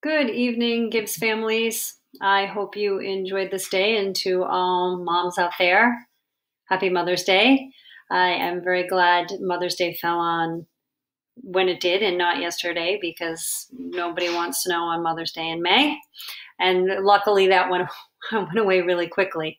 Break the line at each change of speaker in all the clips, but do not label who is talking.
Good evening, Gibbs families. I hope you enjoyed this day, and to all moms out there, happy Mother's Day. I am very glad Mother's Day fell on when it did and not yesterday because nobody wants to know on Mother's Day in May. And luckily, that went, went away really quickly.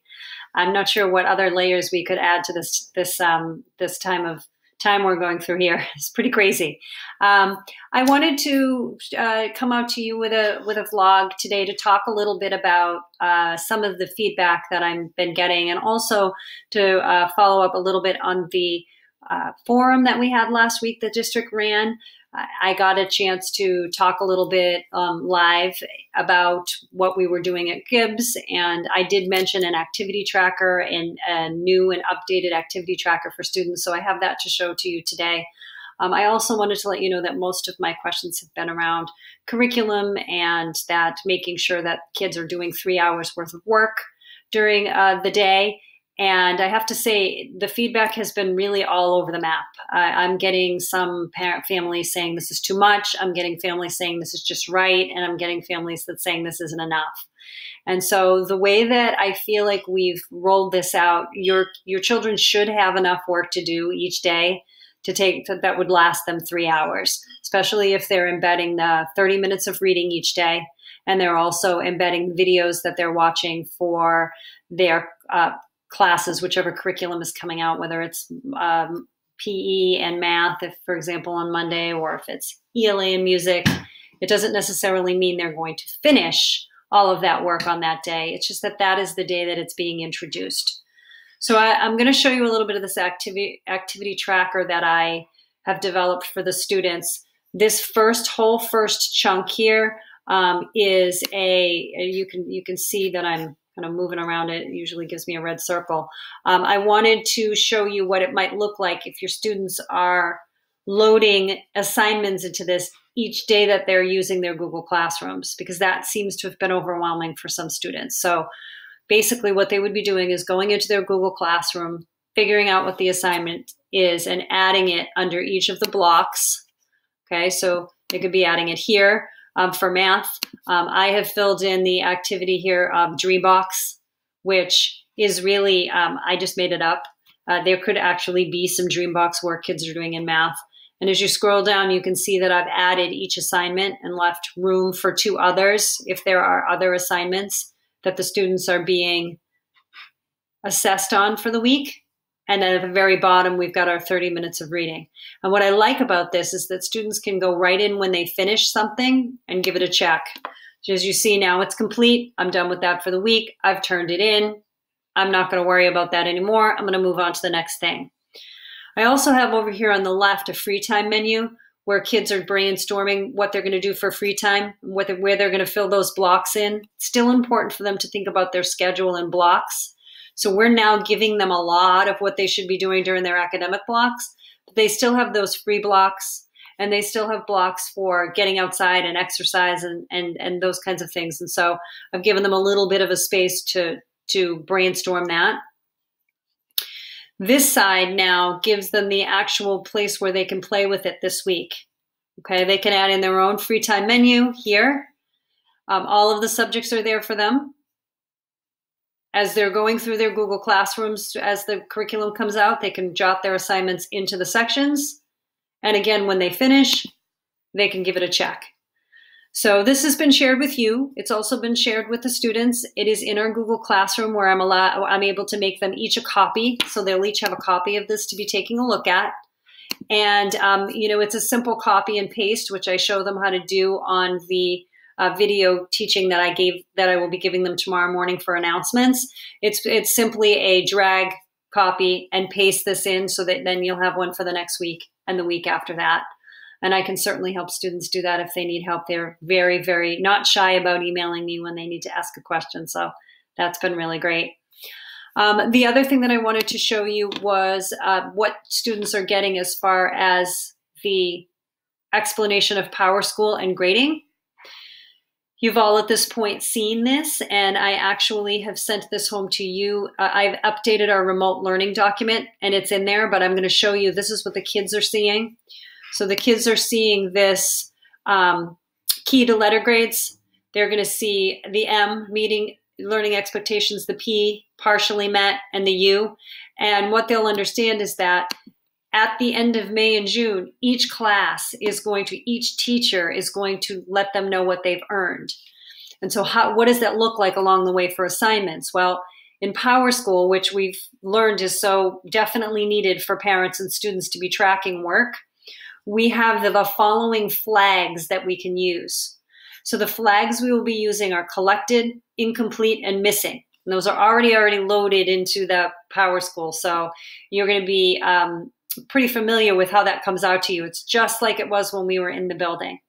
I'm not sure what other layers we could add to this this um, this time of time we're going through here. It's pretty crazy. Um, I wanted to uh, come out to you with a with a vlog today to talk a little bit about uh, some of the feedback that I've been getting, and also to uh, follow up a little bit on the uh, forum that we had last week. The district ran. I got a chance to talk a little bit um, live about what we were doing at Gibbs, and I did mention an activity tracker and a new and updated activity tracker for students. So I have that to show to you today. Um, I also wanted to let you know that most of my questions have been around curriculum and that making sure that kids are doing three hours worth of work during uh, the day and I have to say, the feedback has been really all over the map. I'm getting some parent families saying this is too much. I'm getting families saying this is just right. And I'm getting families that saying this isn't enough. And so the way that I feel like we've rolled this out, your your children should have enough work to do each day to take that would last them three hours, especially if they're embedding the 30 minutes of reading each day. And they're also embedding videos that they're watching for their uh, classes, whichever curriculum is coming out, whether it's um, PE and math, if, for example, on Monday, or if it's ELA and music. It doesn't necessarily mean they're going to finish all of that work on that day. It's just that that is the day that it's being introduced. So I, am going to show you a little bit of this activity activity tracker that I have developed for the students. This first whole first chunk here um, is a you can you can see that I'm kind of moving around it, it usually gives me a red circle. Um, I wanted to show you what it might look like if your students are loading assignments into this each day that they're using their Google Classrooms, because that seems to have been overwhelming for some students. So basically what they would be doing is going into their Google Classroom, figuring out what the assignment is and adding it under each of the blocks. Okay, so they could be adding it here um, for math. Um, I have filled in the activity here of Dreambox, which is really, um, I just made it up. Uh, there could actually be some Dreambox work kids are doing in math. And as you scroll down, you can see that I've added each assignment and left room for two others if there are other assignments that the students are being assessed on for the week. And at the very bottom, we've got our 30 minutes of reading. And what I like about this is that students can go right in when they finish something and give it a check. So as you see now, it's complete. I'm done with that for the week. I've turned it in. I'm not going to worry about that anymore. I'm going to move on to the next thing. I also have over here on the left a free time menu where kids are brainstorming what they're going to do for free time, where they're going to fill those blocks in. Still important for them to think about their schedule and blocks so we're now giving them a lot of what they should be doing during their academic blocks. But they still have those free blocks and they still have blocks for getting outside and exercise and, and, and those kinds of things. And so I've given them a little bit of a space to, to brainstorm that. This side now gives them the actual place where they can play with it this week. Okay, they can add in their own free time menu here. Um, all of the subjects are there for them as they're going through their Google Classrooms, as the curriculum comes out, they can jot their assignments into the sections. And again, when they finish, they can give it a check. So this has been shared with you. It's also been shared with the students. It is in our Google Classroom where I'm, allowed, I'm able to make them each a copy. So they'll each have a copy of this to be taking a look at. And, um, you know, it's a simple copy and paste, which I show them how to do on the uh, video teaching that I gave that I will be giving them tomorrow morning for announcements. It's it's simply a drag copy and paste this in so that then you'll have one for the next week and the week after that. And I can certainly help students do that if they need help. They're very, very not shy about emailing me when they need to ask a question. So that's been really great. Um, the other thing that I wanted to show you was uh, what students are getting as far as the explanation of PowerSchool and grading. You've all at this point seen this, and I actually have sent this home to you. Uh, I've updated our remote learning document, and it's in there, but I'm going to show you this is what the kids are seeing. So the kids are seeing this um, key to letter grades. They're going to see the M meeting learning expectations, the P partially met, and the U. And what they'll understand is that at the end of May and June, each class is going to, each teacher is going to let them know what they've earned. And so, how, what does that look like along the way for assignments? Well, in PowerSchool, which we've learned is so definitely needed for parents and students to be tracking work, we have the, the following flags that we can use. So the flags we will be using are collected, incomplete, and missing. And those are already already loaded into the PowerSchool. So you're going to be um, pretty familiar with how that comes out to you. It's just like it was when we were in the building.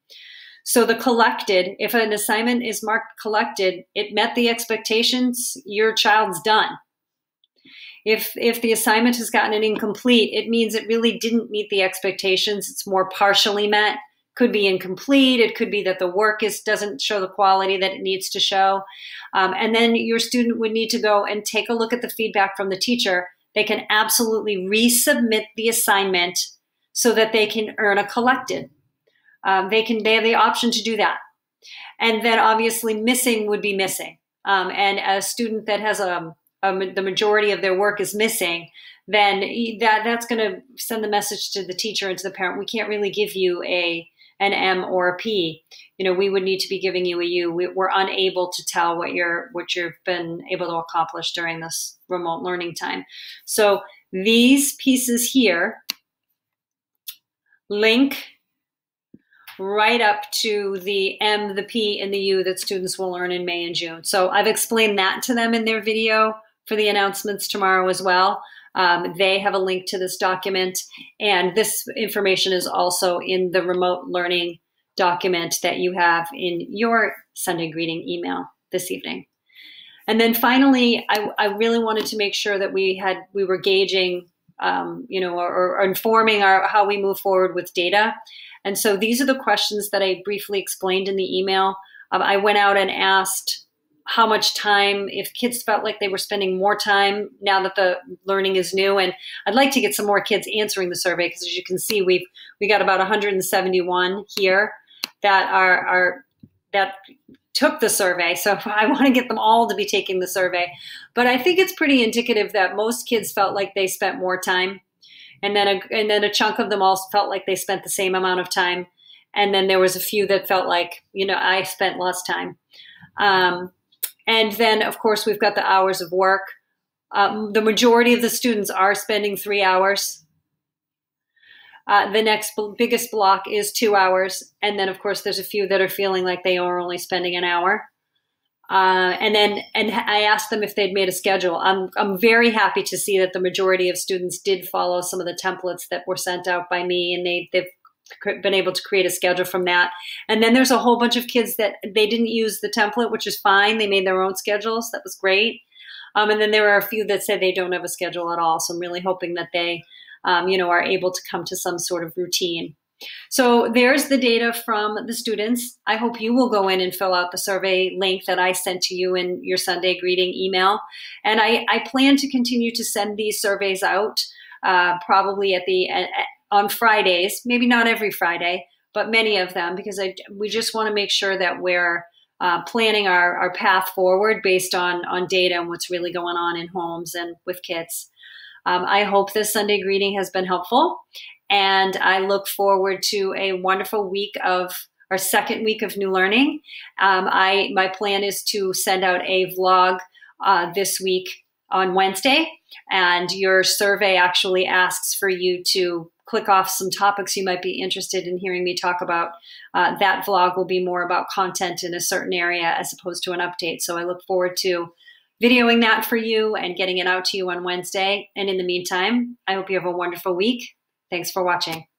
So the collected, if an assignment is marked collected, it met the expectations, your child's done. If if the assignment has gotten an incomplete, it means it really didn't meet the expectations. It's more partially met. Could be incomplete. It could be that the work is doesn't show the quality that it needs to show. Um, and then your student would need to go and take a look at the feedback from the teacher they can absolutely resubmit the assignment so that they can earn a collected. Um, they can they have the option to do that, and then obviously missing would be missing. Um, and a student that has a, a, the majority of their work is missing, then that that's going to send the message to the teacher and to the parent. We can't really give you a an M or a P. You know, we would need to be giving you a U. We, we're unable to tell what you're what you've been able to accomplish during this remote learning time. So these pieces here link right up to the M, the P, and the U that students will learn in May and June. So I've explained that to them in their video for the announcements tomorrow as well. Um, they have a link to this document, and this information is also in the remote learning document that you have in your Sunday greeting email this evening. And then finally, I, I really wanted to make sure that we had we were gauging, um, you know, or, or informing our how we move forward with data. And so these are the questions that I briefly explained in the email. Um, I went out and asked how much time if kids felt like they were spending more time now that the learning is new. And i'd like to get some more kids answering the survey because as you can see we've we got about 171 here that are are that took the survey. So i want to get them all to be taking the survey. But i think it's pretty indicative that most kids felt like they spent more time. And then a, and then a chunk of them all felt like they spent the same amount of time. And then there was a few that felt like you know i spent less time. Um, and then, of course, we've got the hours of work. Um, the majority of the students are spending three hours. Uh, the next biggest block is two hours. And then, of course, there's a few that are feeling like they are only spending an hour. Uh, and then, and I asked them if they'd made a schedule. I'm, I'm very happy to see that the majority of students did follow some of the templates that were sent out by me, and they, they've been able to create a schedule from that. And then there's a whole bunch of kids that they didn't use the template, which is fine. They made their own schedules. That was great. Um, and then there are a few that say they don't have a schedule at all. So I'm really hoping that they, um, you know, are able to come to some sort of routine. So there's the data from the students. I hope you will go in and fill out the survey link that I sent to you in your Sunday greeting email. And I, I plan to continue to send these surveys out uh, probably at the on Fridays, maybe not every Friday, but many of them, because I, we just want to make sure that we're uh, planning our, our path forward based on, on data and what's really going on in homes and with kids. Um, I hope this Sunday greeting has been helpful, and I look forward to a wonderful week of our second week of new learning. Um, I my plan is to send out a vlog uh, this week on Wednesday, and your survey actually asks for you to click off some topics you might be interested in hearing me talk about. Uh, that vlog will be more about content in a certain area as opposed to an update. So I look forward to videoing that for you and getting it out to you on Wednesday. And in the meantime, I hope you have a wonderful week. Thanks for watching.